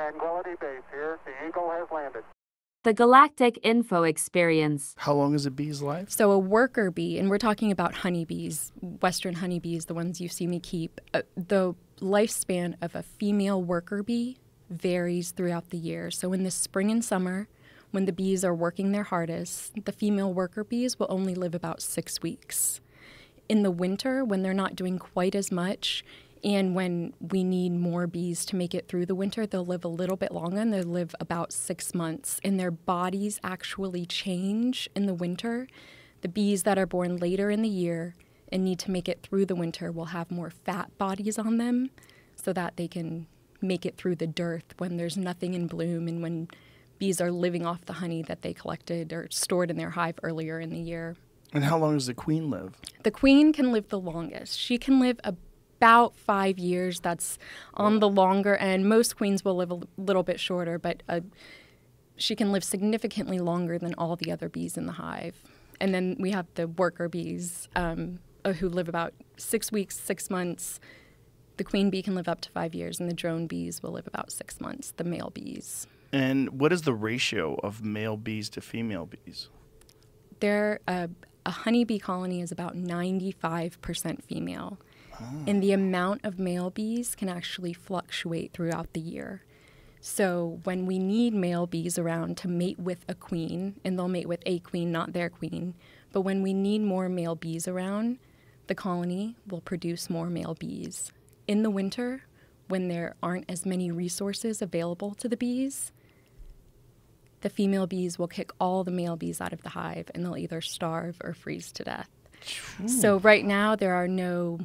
Tranquility Base here. The Eagle has landed. The Galactic Info Experience. How long is a bee's life? So, a worker bee, and we're talking about honeybees, Western honeybees, the ones you see me keep, uh, the lifespan of a female worker bee varies throughout the year. So, in the spring and summer, when the bees are working their hardest, the female worker bees will only live about six weeks. In the winter, when they're not doing quite as much, and when we need more bees to make it through the winter, they'll live a little bit longer and they'll live about six months. And their bodies actually change in the winter. The bees that are born later in the year and need to make it through the winter will have more fat bodies on them so that they can make it through the dearth when there's nothing in bloom and when bees are living off the honey that they collected or stored in their hive earlier in the year. And how long does the queen live? The queen can live the longest. She can live about about five years. That's on the longer end. Most queens will live a little bit shorter, but uh, she can live significantly longer than all the other bees in the hive. And then we have the worker bees um, uh, who live about six weeks, six months. The queen bee can live up to five years, and the drone bees will live about six months, the male bees. And what is the ratio of male bees to female bees? There, uh, a honeybee colony is about 95% female and the amount of male bees can actually fluctuate throughout the year. So when we need male bees around to mate with a queen, and they'll mate with a queen, not their queen, but when we need more male bees around, the colony will produce more male bees. In the winter, when there aren't as many resources available to the bees, the female bees will kick all the male bees out of the hive and they'll either starve or freeze to death. So right now there are no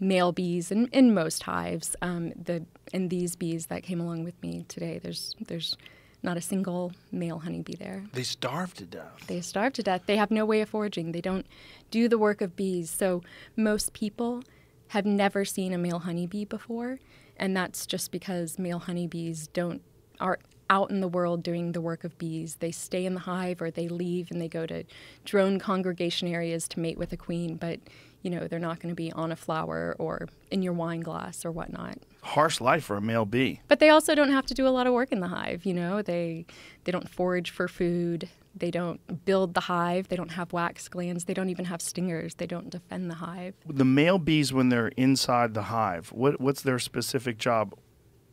male bees in, in most hives. Um, the and these bees that came along with me today, there's there's not a single male honeybee there. They starve to death. They starve to death. They have no way of foraging. They don't do the work of bees. So most people have never seen a male honeybee before, and that's just because male honeybees don't are out in the world doing the work of bees. They stay in the hive or they leave and they go to drone congregation areas to mate with a queen, but you know, they're not going to be on a flower or in your wine glass or whatnot. Harsh life for a male bee. But they also don't have to do a lot of work in the hive, you know. They they don't forage for food. They don't build the hive. They don't have wax glands. They don't even have stingers. They don't defend the hive. The male bees when they're inside the hive, what what's their specific job?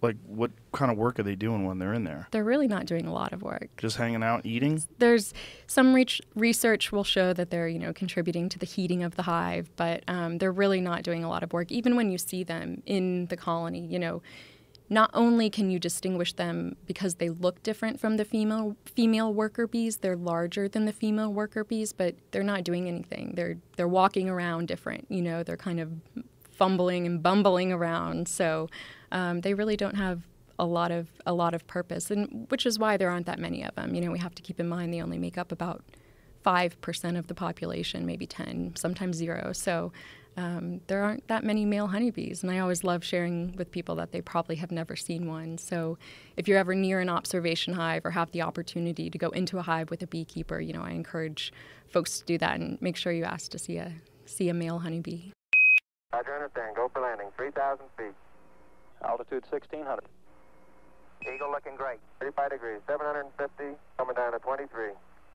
Like what kind of work are they doing when they're in there? They're really not doing a lot of work. Just hanging out, eating. There's some re- research will show that they're you know contributing to the heating of the hive, but um, they're really not doing a lot of work. Even when you see them in the colony, you know. Not only can you distinguish them because they look different from the female female worker bees, they're larger than the female worker bees, but they're not doing anything. They're they're walking around different. You know, they're kind of fumbling and bumbling around. So um, they really don't have a lot of a lot of purpose, and which is why there aren't that many of them. You know, we have to keep in mind they only make up about five percent of the population, maybe ten, sometimes zero. So um, there aren't that many male honeybees, and I always love sharing with people that they probably have never seen one. So if you're ever near an observation hive or have the opportunity to go into a hive with a beekeeper, you know, I encourage folks to do that and make sure you ask to see a see a male honeybee. Roger, understand. Go for landing. 3,000 feet. Altitude 1600. Eagle looking great. 35 degrees, 750, coming down to 23.